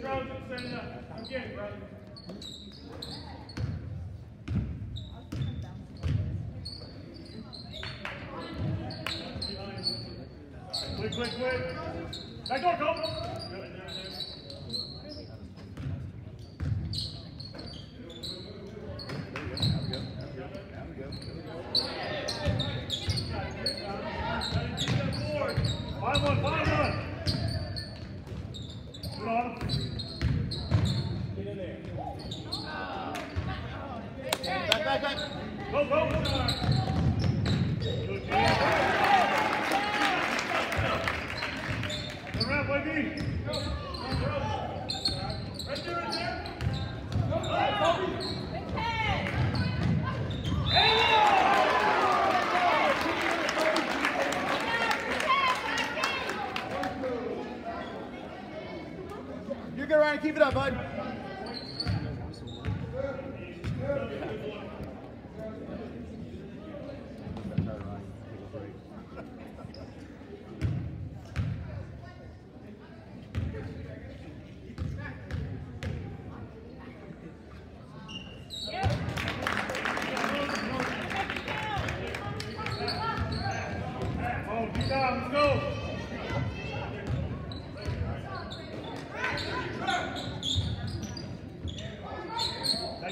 Trojan, stand up. Again, brother. Quick, quick, quick. Back door, go. Five one, five one. On him. Back, back, back. Go, go. Good job. Good wrap, baby. Right there, right there. Ryan. Keep it up, bud. Let's go.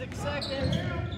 Six seconds.